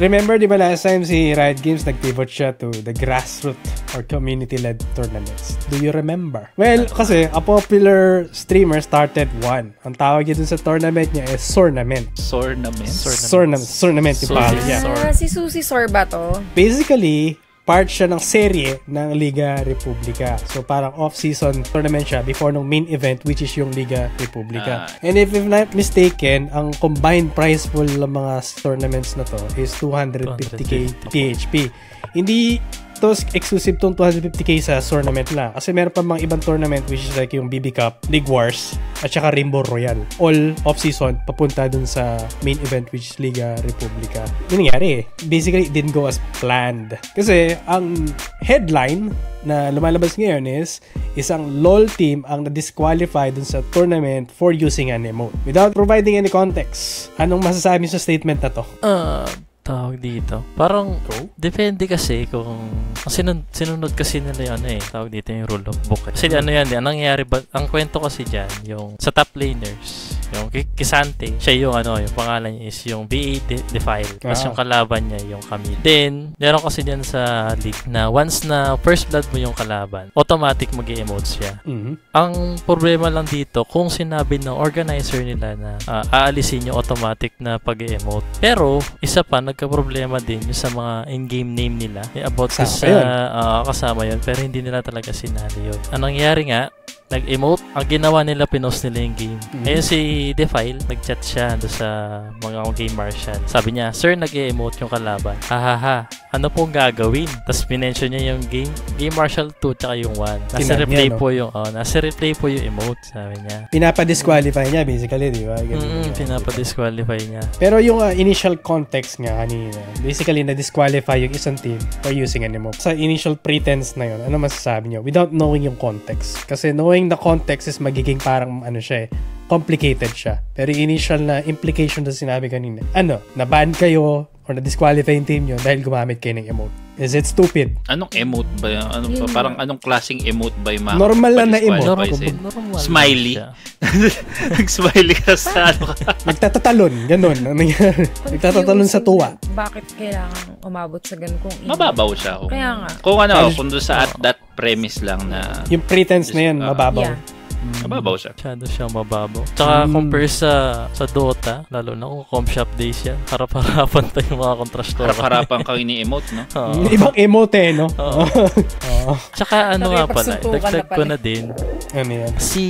remember, di ba last time si Riot Games nag-pivot siya to the grassroots or community-led tournaments? Do you remember? Well, kasi a popular streamer started one. Ang tawag niya dun sa tournament niya is Sornament. Sornament. Sornament. Sornament yung Sornament. pangalan niya. Ah, si Susie Sor ba to? Basically, part siya ng serye ng Liga Republica. So parang off-season tournament siya before nung main event which is yung Liga Republica. Ah. And if I'm not mistaken, ang combined prize pool ng mga tournaments na to is 250k PHP. Hindi to exclusive tong 250k sa tournament lang. Kasi meron pa mga ibang tournament which is like yung BB Cup, League Wars, at saka Rainbow Royal. All off-season, papunta dun sa main event which is Liga Republica. Yung nangyari. Basically, it didn't go as planned. Kasi ang headline na lumalabas ngayon is isang LOL team ang na-disqualify dun sa tournament for using an emote. Without providing any context, anong masasabi sa statement na to? Ah, tawag dito. Parang, depende kasi kung, ang sinun, sinunod kasi nila yung ano eh, tawag dito yung rule of book. Eh. Kasi ano yan, eh, ang nangyari ba, ang kwento kasi dyan, yung sa top laners, yung Ki- Kisante, siya yung ano, yung pangalan niya is yung BA De- Defile. Tapos Ah. yung kalaban niya yung Camille. Then, meron kasi dyan sa league na once na first blood mo yung kalaban, automatic mag emote siya. Mhm. Ang problema lang dito, kung sinabi ng organizer nila na ah, aalisin yung automatic na pag-emote. Pero, isa pa, nagka-problema din yung sa mga in-game name nila. About Kasama sa yun. ah, kasama yun, pero hindi nila talaga sinali yun. Anong nangyari nga, nag-emote, ang ginawa nila, pinost nila yung game. Mhm. Ngayon si Defile, nag-chat siya do sa mga game marshal. Sabi niya, Sir, nag-emote yung kalaban. Hahaha, ano pong gagawin? Tapos minention niya yung game, game marshal 2 tsaka yung 1. Nasa Tinag niya, replay no? po yung, oh, nasa replay po yung emote, sabi niya. Pinapa-disqualify niya basically, di ba? Ganun Mm, pinapa-disqualify niya. Pero yung uh, initial context nga kanina, basically na-disqualify yung isang team for using an emote. Sa initial pretense na yun, ano masasabi nyo? Without knowing yung context. Kasi knowing the context is magiging parang ano siya eh, complicated siya. Pero yung initial na implication na sinabi kanina, ano, na-ban kayo or na-disqualify yung team nyo dahil gumamit kayo ng emote. Is it stupid? Anong emote ba? Ano Yun pa, nga. parang anong klaseng emote ba yung mga Normal lang na emote. sa'yo? Normal Smiley. Nag-smiley ka sa ano ka. Nagtatatalon, ganun. Ano nangyari? Nagtatatalon sa tuwa. Bakit kailangan umabot sa ganun kung email? Mababaw siya. Kung, Kaya nga. kung ano, kung doon sa at that premise lang na Yung pretense na yun, Ah. mababaw. Yeah. Mababaw siya. Masyado siyang mababaw. Tsaka Mm. compare sa sa Dota, lalo na kung comp shop days yan, harap-harapan tayo yung mga contrastora. Harap-harapan kang ini-emote, no? Oo. Ibang emote eh, no? Oo. Oo. Tsaka ano nga pala, dagdag ko na din, ano yan? si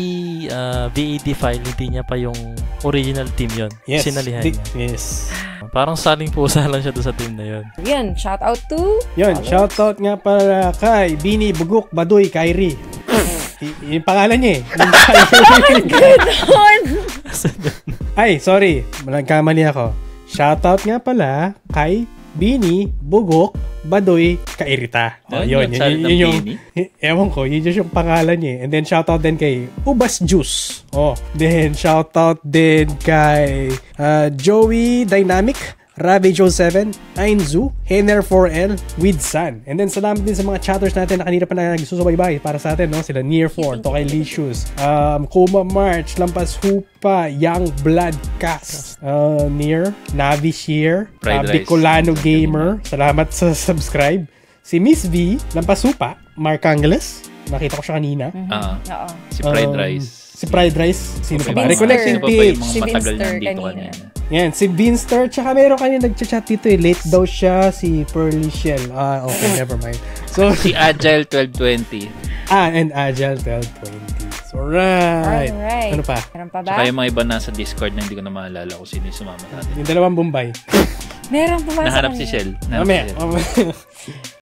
uh, VAD file, hindi niya pa yung original team yon Yes. Sinalihan Di- niya. Yes. Parang saling pusa lang siya doon sa team na yun. Yan, shout out to... Yun, shoutout nga para kay Bini Buguk Baduy Kyrie. Y- yung pangalan niya eh. Yung pangalan- Doon! Ay, sorry. Nagkamali ako. Shoutout nga pala kay Bini Bugok Baduy Kairita. Oh, yun, yun, yun, yun yung, ewan ko, yun yung yung pangalan niya eh. And then shoutout din kay Ubas Juice. Oh, then shoutout din kay uh, Joey Dynamic, Ravi Joe 7, Ainzu, Henner 4L, with Sun. And then salamat din sa mga chatters natin na kanina pa na nagsusubaybay para sa atin, no? Sila Near 4, Tokay Licious, um, Kuma March, Lampas Hupa, Young Blood Cast, uh, Near, Navi Shear, uh. Bicolano Gamer, salamat sa subscribe. Si Miss V, Lampas Hupa, Mark Angeles, nakita ko siya kanina. Ah, Oo. si fried Um, rice. Si Fried Rice. Sino pa ba? Vinster. Recollecting Sino pa ba yung PH. mga Si Vinster kanina. Yan, si Vinster. Tsaka meron kanina nagchat dito eh. Late daw siya, si Pearly Shell. Ah, okay, never mind. So, Si Agile 1220. ah, and Agile 1220. So, right. Alright. Ano pa? Meron pa ba? Saka yung mga iba nasa Discord na hindi ko na maalala kung sino yung sumama natin. Yung dalawang Bombay. Meron pa ba sa Nahanap si? Shell. Nahanap Mamaya. si Shell.